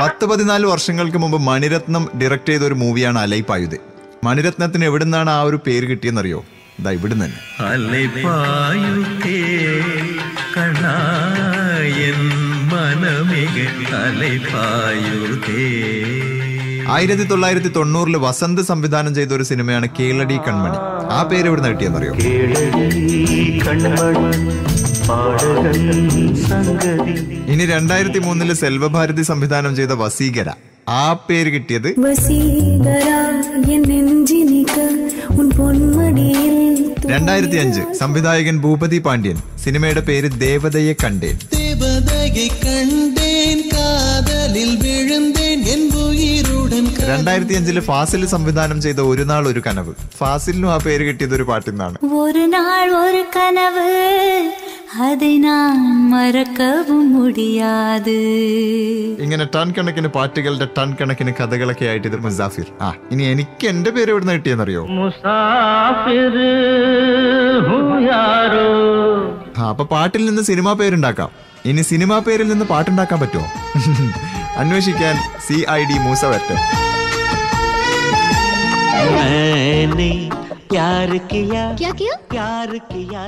പത്ത് പതിനാല് വർഷങ്ങൾക്ക് മുമ്പ് മണിരത്നം ഡയറക്ട് ചെയ്ത ഒരു മൂവിയാണ് അലൈപ്പായുത് മണിരത്നത്തിന് എവിടെ നിന്നാണ് ആ ഒരു പേര് കിട്ടിയെന്നറിയോ? ഇതാ ഇവിടുന്ന് തന്നെ. ആയിരത്തി തൊള്ളായിരത്തി തൊണ്ണൂറിൽ വസന്ത് സംവിധാനം ചെയ്ത ഒരു സിനിമയാണ് കേളടി കൺമണി. ആ പേര് എവിടുന്ന് കിട്ടിയെന്നറിയോ? ഇനി രണ്ടായിരത്തി മൂന്നിൽ സെൽവഭാരതി സംവിധാനം ചെയ്ത വസീകര. ആ പേര് കിട്ടിയത്? രണ്ടായിരത്തി അഞ്ച് സംവിധായകൻ ഭൂപതി പാണ്ഡ്യൻ. സിനിമയുടെ പേര് ദേവതയെ കണ്ടേൻ. രണ്ടായിരത്തി അഞ്ചിൽ ഫാസിൽ സംവിധാനം ചെയ്ത ഒരു നാൾ ഒരു കനവ്. ഫാസിലിനും ആ പേര് കിട്ടിയത് ഒരു പാട്ടിൽ നിന്നാണ് ഒരു നാൾ ഒരു കനവ്. அதை நான் മറക്കവും മുടിയാത് ഇങ്ങനെ ടൺ കണക്കിന് പാട്ടുകളുടെ ടൺ കണക്കിന് കഥകളൊക്കെ ആയിട്ട് ഇത് മുസാഫിർ. ആ ഇനി എനിക്ക് എന്റെ പേര് എവിടുന്ന് കിട്ടിയെന്നറിയോ? മുസാഫിർ ആ അപ്പൊ പാട്ടിൽ നിന്ന് സിനിമാ പേരുണ്ടാക്കാം. ഇനി സിനിമാ പേരിൽ നിന്ന് പാട്ടുണ്ടാക്കാൻ പറ്റുമോ? അന്വേഷിക്കാൻ സി ഐ ഡി മൂസ വരട്ടെ. പ്യാർ കിയാ പ്യാർ കിയാ